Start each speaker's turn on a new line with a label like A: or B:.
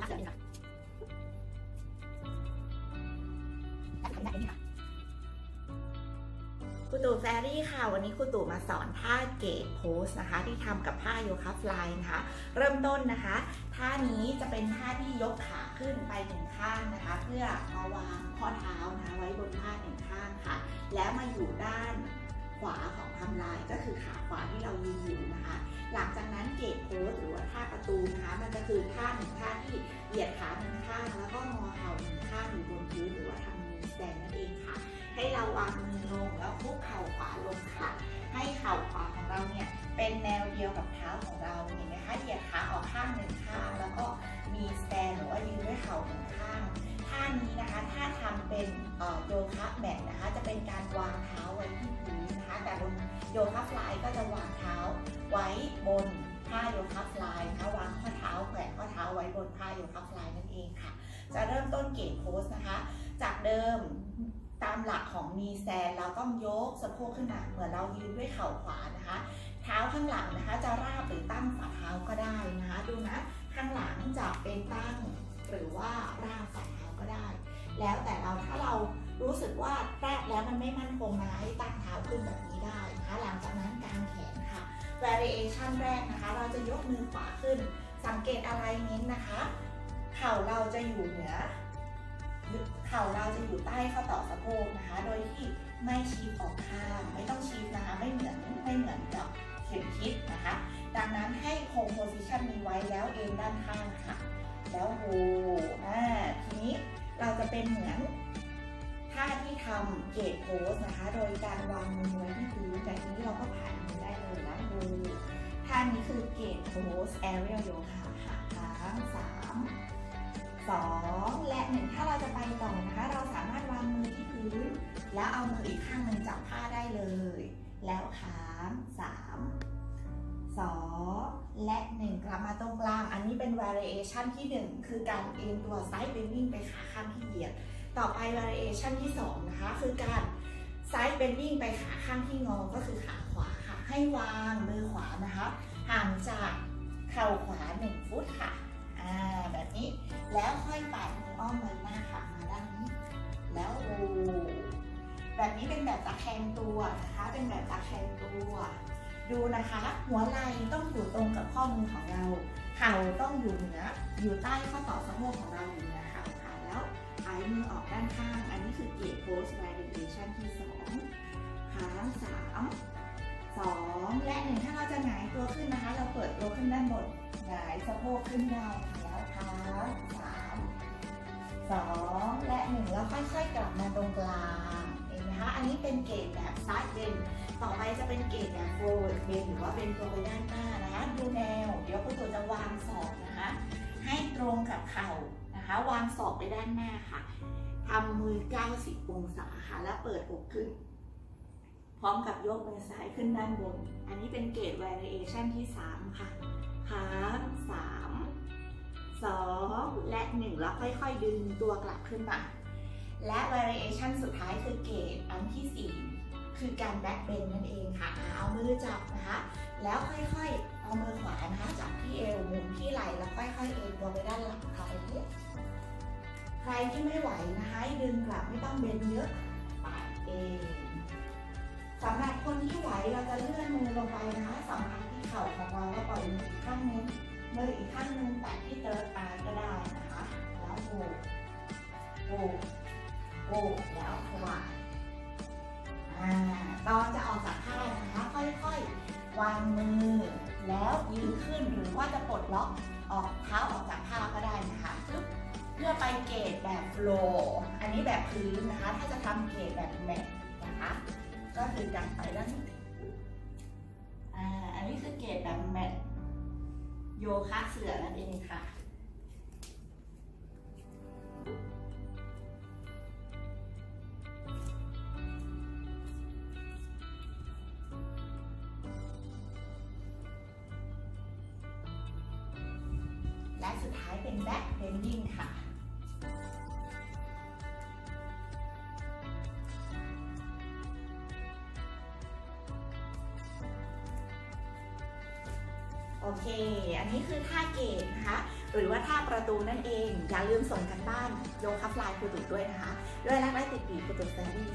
A: บเสือนี่ค่ะครูตู่แฟรี่ค่ะ วันนี้ครูตู่มาสอนท่าเกตโพสนะคะ ที่ทำกับท่าโยคะฟลายนะคะ เริ่มต้นนะคะ ท่านี้จะเป็นท่าที่ยกขาขึ้นไปหนึ่งข้างนะคะ เพื่อมาวางข้อเท้านะคะไว้บนผ้าหนึ่งข้างค่ะ แล้วมาอยู่ด้านขวาของทำลายก็คือขาขวาที่เรายืนอยู่นะคะ หลังจากนั้นเกตโพสหรือว่า ประตูนะคะมันจะคือท่าหนึ่งท่าที่เหยียดขาหนึ่งข้างแล้วก็งอเข่าหนึ่งข้างอยู่บนพื้นหรือว่าทำมือสแตนนั่นเองค่ะ ให้เราวางมือลงแล้วคุกเข่าขวาลงค่ะ ให้เข่าขวาของเราเนี่ยเป็นแนวเดียวกับเท้าของเราเห็นไหมคะเหยียดขาออกข้างหนึ่งข้างแล้วก็มีสแตนหรือว่ายืนด้วยเข่าหนึ่งข้างท่านี้นะคะถ้าทำเป็นออโยคะแมทนะคะจะเป็นการวางเท้าไว้ที่พื้นนะคะแต่บนโยคะฟลายก็จะวางเท้าไว้บน ผ้าโยคะฟลายนะคะวางข้อเท้าแขวนข้อเท้าไว้บนผ้าโยคะฟลายนั่นเองค่ะ จะเริ่มต้นเกตโพสนะคะ จากเดิมตามหลักของมีแซนเราต้องยกสะโพกขึ้นมาเหมือนเรายืนด้วยเข่าขวานะคะ เท้าข้างหลังนะคะ จะราบหรือตั้งฝ่าเท้าก็ได้นะคะดูนะข้างหลังจะเป็นตั้งหรือว่าราบฝ่าเท้าก็ได้ แล้วแต่เราถ สึกว่าแรกแล้วมันไม่มั่นคงนะให้ตั้งเท้าขึ้นแบบนี้ได้นะคะหลังจากนั้นกางแขนค่ะ variation แรกนะคะ เราจะยกมือขวาขึ้น สังเกต alignment นะคะ เข่าเราจะอยู่เหนือเข่าเราจะอยู่ใต้ข้อต่อสะโพกนะคะ โดยที่ไม่ชี้ออกข้างไม่ต้องชี้นะคะ ไม่เหมือนไม่เหมือนกับเข็มทิศนะคะ ดังนั้นให้คงโพซิชันนี้ไว้แล้วเองด้านข้างค่ะ แล้วโฮอ่าทีนี้เราจะเป็นเหมือน ทำ gate pose นะคะ โดยการวางมือไว้ที่พื้นแต่ทีนี้เราก็ผ่านมือได้เลยนะ hold ท่านี้คือ gate pose aerial yoga ค่ะทั้งสามสองและหนึ่งถ้าเราจะไปต่อนะคะ เราสามารถวางมือที่พื้น แล้วเอามืออีกข้างหนึ่งจับผ้าได้เลย แล้วค้างสามสองและหนึ่งกลับมาตรงกลาง อันนี้เป็น variation ที่หนึ่งคือการเอ็นตัว side bending ไปขาข้างที่เหยียด ต่อไป variation ที่สองนะคะ คือการ side bending ไปขาข้างที่งอ ก็คือขาขวาค่ะ ให้วางมือขวานะคะ ห่างจากเข่าขวา 1 ฟุตค่ะ อ่า แบบนี้ แล้วค่อยปาดมืออ้อมไปหน้าค่ะ มาด้านนี้ แล้วโอแบบนี้เป็นแบบตะแคงตัวนะคะ เป็นแบบตะแคงตัว ดูนะคะ หัวไหล่ต้องอยู่ตรงกับข้อมือของเรา เข่าต้องอยู่เหนือ อยู่ใต้ข้อต่อสะโพกของเราอยู่นือเข่าค่ะายมือออกด้านข้าง อันนี้คือเกียร์โพส variation ที่สองค้างสามสองและหนึ่งถ้าเราจะหงายตัวขึ้นนะคะ เราเปิดตัวขึ้นด้านบนหงายสะโพกขึ้นได้แล้วค้างสามสองและหนึ่งแล้วค่อยๆกลับมาตรงกลางเห็นไหมคะ อันนี้เป็นเกตแบบซ้ายเบนต่อไปจะเป็นเกตแบบ forward bend หรือว่าเป็นตัวไปด้านหน้านะคะ ดูแนว เดี๋ยวคุณตัวจะวางศอกนะคะ ให้ตรงกับเข่า นะคะ วางศอกไปด้านหน้าค่ะทำมือ 90 องศาค่ะ แล้วเปิดอกขึ้น พร้อมกับยกมือซ้ายขึ้นด้านบน อันนี้เป็นเกต variation ที่ 3 ค่ะค้าง3 2 และ 1 แล้วค่อยๆ ดึงตัวกลับขึ้นมา และ variation สุดท้ายคือเกตอันที่ 4 คือการ back bend นั่นเองค่ะ เอามือจับนะคะ แล้วค่อยๆ เอามือขวานะคะ ที่เอวหมุนที่ไหล่แล้วค่อยๆเอ็นตัวไปด้านหลังค่ะใครที่ไม่ไหวนะคะดึงกลับไม่ต้องเบนเยอะปาดเองสำหรับคนที่ไหวเราจะเลื่อนมือลงไปนะคะสัมผัสที่เข่าของเราแล้วปล่อยมืออีกข้างนึงมืออีกข้างนึงแตะที่เติร์ดตายก็ได้นะคะแล้วโบกโบกโบกแล้วถวายอ่าตอนจะออกจาก วางมือ แล้วยืนขึ้นหรือว่าจะปลดล็อกออกเท้าออกจากผ้าก็ได้นะคะปึ๊บเพื่อไปเกตแบบโฟล์อันนี้แบบพื้นนะคะ ถ้าจะทำเกตแบบแมทนะคะ ก็คือการไปด้านอันนี้คือเกตแบบแมทโยคะเสือนั่นเองค่ะ เป็นแบ็คเบนดิ้งค่ะ โอเค อันนี้คือท่าเกตนะคะ หรือว่าท่าประตูนั่นเอง อย่าลืมส่งกันบ้านโยคะฟลายครูตู่ด้วยนะคะ ด้วยรักและติดปีครูตู่แซนดี้